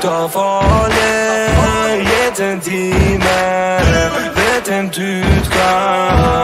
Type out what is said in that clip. ta fale Jetën ti me Vetëm ty t'kam